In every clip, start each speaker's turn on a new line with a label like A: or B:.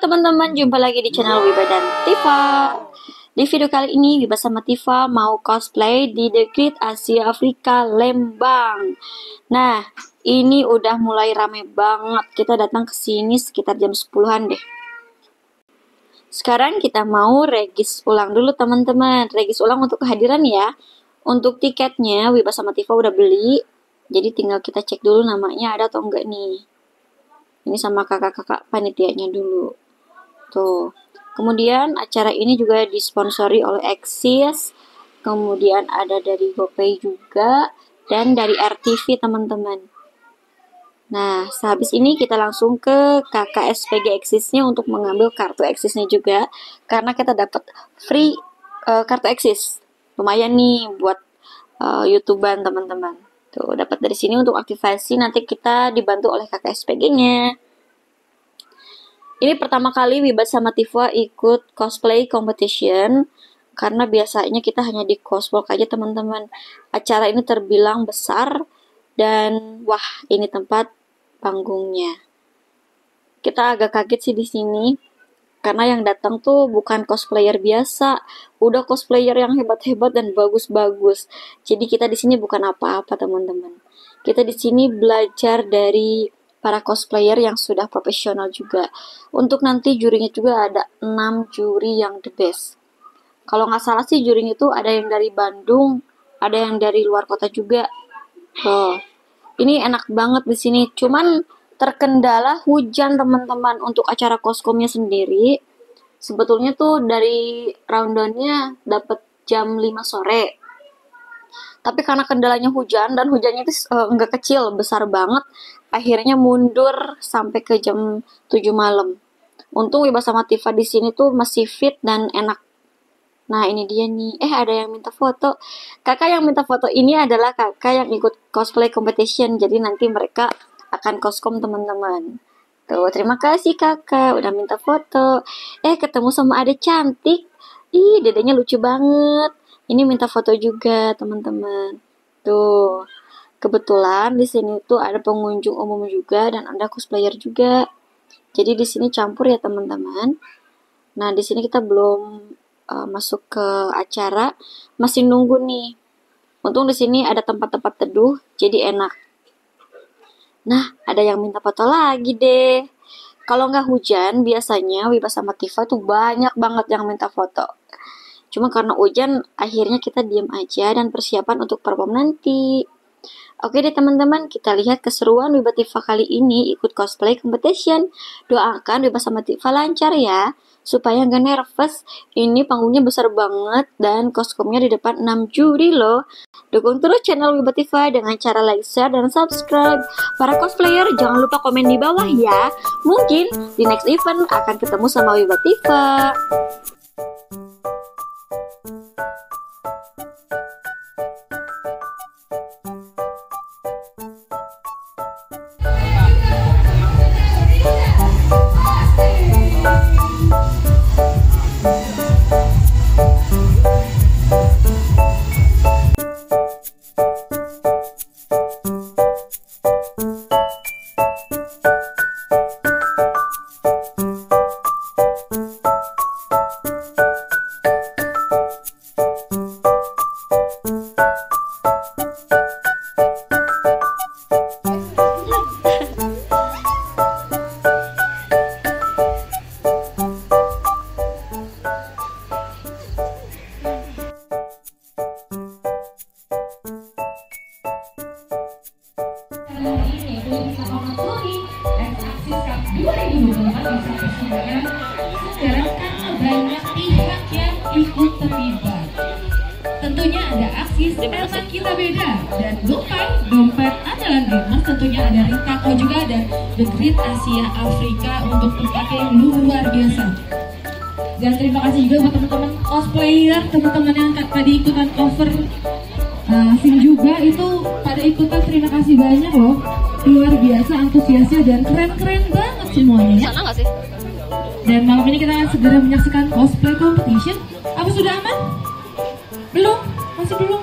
A: teman-teman, jumpa lagi di channel Wiba dan Tifa. Di video kali ini, Wiba sama Tifa mau cosplay di The Great Asia Afrika Lembang. Nah, ini udah mulai rame banget. Kita datang ke sini sekitar jam 10-an deh. Sekarang kita mau regis ulang dulu teman-teman. Regis ulang untuk kehadiran ya. Untuk tiketnya, Wiba sama Tifa udah beli. Jadi tinggal kita cek dulu namanya ada atau enggak nih ini sama kakak-kakak panitianya dulu. Tuh. Kemudian acara ini juga disponsori oleh Exis. Kemudian ada dari GoPay juga dan dari RTV teman-teman. Nah, sehabis ini kita langsung ke kakak SPG Exisnya untuk mengambil kartu Exisnya juga. Karena kita dapat free uh, kartu Exis. Lumayan nih buat uh, YouTubean teman-teman. Tuh, dapat dari sini untuk aktivasi nanti kita dibantu oleh kakak SPG-nya. Ini pertama kali Wibat sama Tifa ikut cosplay competition karena biasanya kita hanya di cosplay aja teman-teman. Acara ini terbilang besar dan wah ini tempat panggungnya. Kita agak kaget sih di sini karena yang datang tuh bukan cosplayer biasa, udah cosplayer yang hebat-hebat dan bagus-bagus. Jadi kita di sini bukan apa-apa teman-teman. Kita di sini belajar dari para cosplayer yang sudah profesional juga. Untuk nanti jurinya juga ada 6 juri yang the best. Kalau nggak salah sih jurinya itu ada yang dari Bandung, ada yang dari luar kota juga. Oh, ini enak banget di sini. Cuman terkendala hujan teman-teman untuk acara koskomnya sendiri. Sebetulnya tuh dari rundownnya dapat jam 5 sore. Tapi karena kendalanya hujan dan hujannya itu uh, enggak kecil besar banget akhirnya mundur sampai ke jam 7 malam. Untung Wiba sama Tifa di sini tuh masih fit dan enak. Nah ini dia nih, eh ada yang minta foto. Kakak yang minta foto ini adalah kakak yang ikut cosplay competition, jadi nanti mereka akan koskom teman-teman. Tuh, terima kasih kakak udah minta foto. Eh ketemu sama ada cantik. Ih, dedenya lucu banget. Ini minta foto juga, teman-teman. Tuh. Kebetulan di sini tuh ada pengunjung umum juga dan ada cosplayer juga. Jadi di sini campur ya, teman-teman. Nah, di sini kita belum uh, masuk ke acara, masih nunggu nih. Untung di sini ada tempat-tempat teduh, jadi enak. Nah, ada yang minta foto lagi deh. Kalau nggak hujan, biasanya Wiba sama Tifa tuh banyak banget yang minta foto. Cuma karena hujan, akhirnya kita diam aja dan persiapan untuk perform nanti. Oke deh teman-teman, kita lihat keseruan Wiba Tifa kali ini ikut cosplay competition. Doakan Wiba sama Tifa lancar ya, supaya nggak nervous. Ini panggungnya besar banget dan kostumnya di depan 6 juri loh. Dukung terus channel Wiba Tifa dengan cara like, share, dan subscribe. Para cosplayer jangan lupa komen di bawah ya. Mungkin di next event akan ketemu sama Wiba
B: banyak pihak yang ikut terlibat. Tentunya ada aksi Stella Kita Beda dan GoPay Dompet Andalan Emas tentunya ada Rintako juga ada The Great Asia Afrika untuk tempat yang luar biasa. Dan terima kasih juga buat teman-teman cosplayer, teman-teman yang tadi ikutan cover scene juga itu pada ikutan terima kasih banyak loh luar biasa antusiasnya dan keren-keren banget semuanya ya. Sana sih? Dan malam ini kita akan segera menyaksikan cosplay competition. Apa sudah aman? Belum? Masih belum?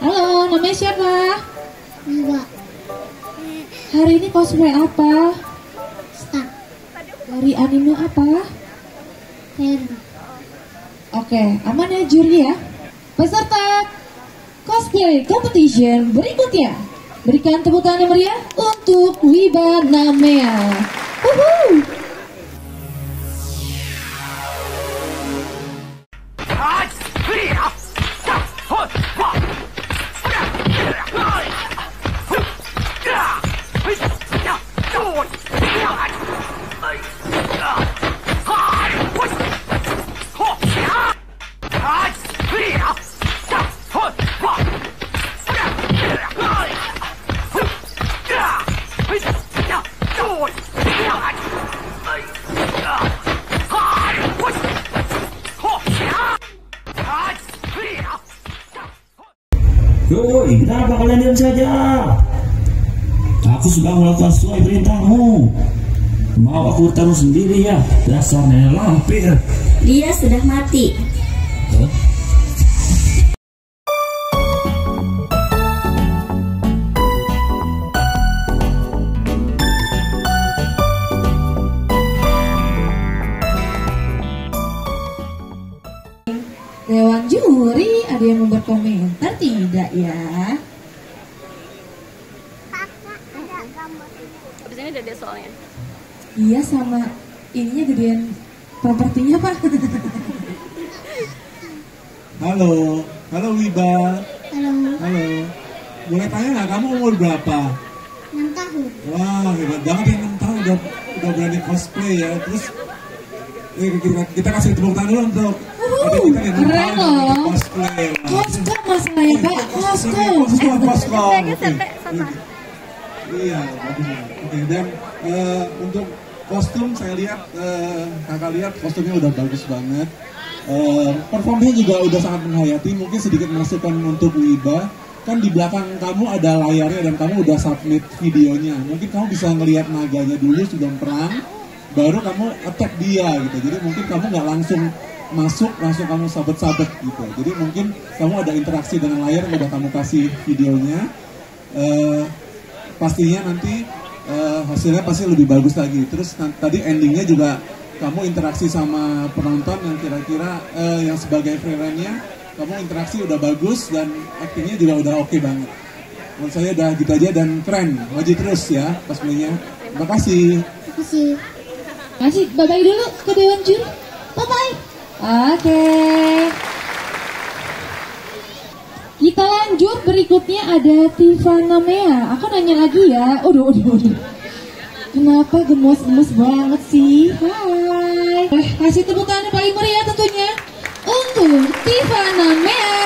B: Halo, namanya siapa? Enggak. Hari ini cosplay apa?
C: Star.
B: Dari anime apa?
C: Oke,
B: Oke, aman ya juri ya? Peserta cosplay competition berikutnya. Berikan tepuk tangan yang meriah untuk Wiba Namea. Uhuh.
D: Yoi, kenapa kalian diam saja? Aku sudah melakukan sesuai perintahmu. Mau aku taruh sendiri ya, dasarnya lampir.
C: Dia sudah mati.
B: Berkomentar tidak ya?
A: Abis ini ada soalnya.
B: Iya sama ininya gedean propertinya pak.
E: Halo, halo Wiba.
C: Halo.
E: Halo. Boleh tanya nggak kamu umur berapa?
C: 6 tahun.
E: Wah, hebat banget ya 6 tahun udah, udah berani cosplay ya. Terus eh, kita, kita kasih tepuk tangan dulu untuk adik kita yang 6
B: keren loh. pak, koskom.
E: Koskom, koskom. Oke. Iya. Oke, dan untuk kostum saya lihat, kakak lihat kostumnya udah bagus banget. Eh, performanya juga udah sangat menghayati. Mungkin sedikit masukan untuk Wiba. Kan di belakang kamu ada layarnya dan kamu udah submit videonya. Mungkin kamu bisa ngelihat naganya dulu sebelum perang, baru kamu attack dia gitu. Jadi mungkin kamu nggak langsung masuk, langsung kamu sabet-sabet gitu. Jadi mungkin kamu ada interaksi dengan layar udah kamu kasih videonya. Eh, pastinya nanti eh, hasilnya pasti lebih bagus lagi. Terus tadi endingnya juga kamu interaksi sama penonton yang kira-kira eh, yang sebagai freelance-nya kamu interaksi udah bagus dan aktingnya juga udah oke banget. Menurut saya udah gitu aja dan keren. Maju terus ya cosplaynya. Terima kasih.
C: Makasih.
B: Kasih bye bye dulu ke Dewan juri.
C: Bye bye.
B: Oke. Kita lanjut berikutnya ada Tivana Mea. Aku nanya lagi ya. Aduh, aduh, aduh. Kenapa gemes-gemes banget sih? Hai. Kasih tepuk tangan paling meriah tentunya untuk Tivana Mea.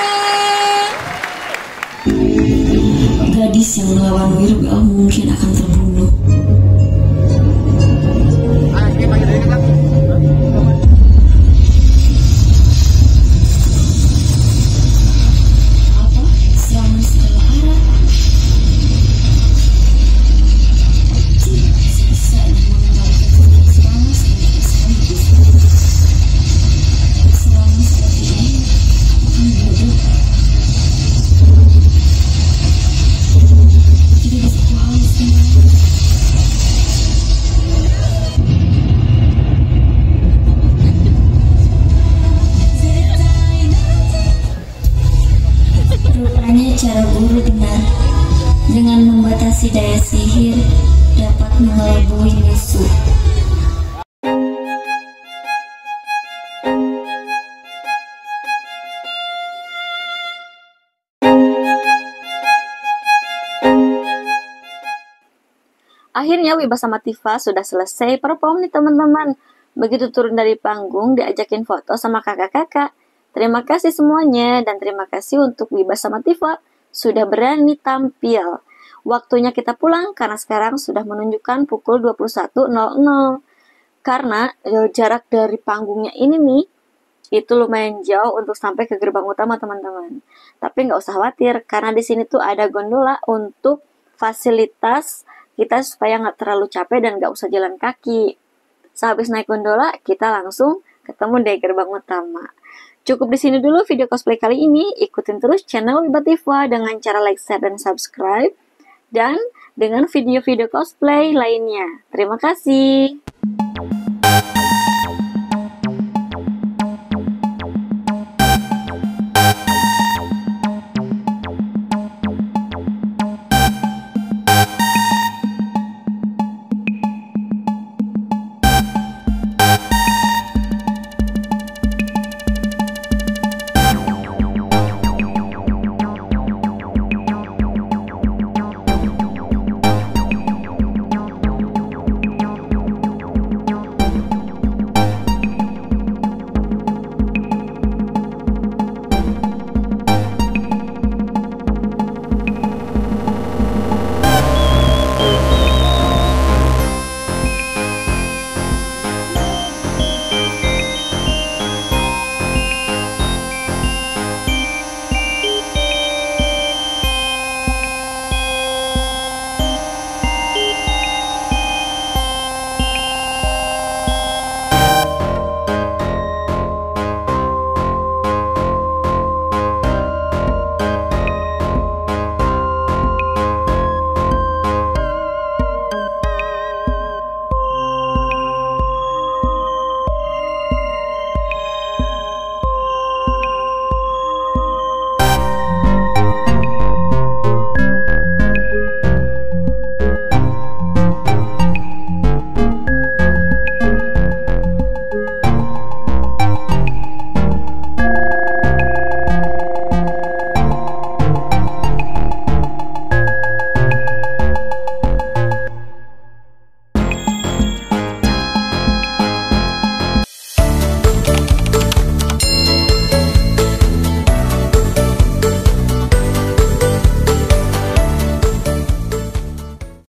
F: Gadis yang melawan Wirbel mungkin akan. Membatasi daya sihir dapat mengelabui musuh.
A: Akhirnya Wiba sama Tifa sudah selesai perform nih teman-teman. Begitu turun dari panggung, diajakin foto sama kakak-kakak. Terima kasih semuanya dan terima kasih untuk Wiba sama Tifa sudah berani tampil. Waktunya kita pulang karena sekarang sudah menunjukkan pukul 21.00. Karena eh, jarak dari panggungnya ini nih itu lumayan jauh untuk sampai ke gerbang utama teman-teman. Tapi nggak usah khawatir karena di sini tuh ada gondola untuk fasilitas kita supaya nggak terlalu capek dan nggak usah jalan kaki. Sehabis naik gondola, kita langsung ketemu di gerbang utama. Cukup di sini dulu video cosplay kali ini. Ikutin terus channel Wibativa dengan cara like, share, dan subscribe. Dan dengan video-video cosplay lainnya. Terima kasih.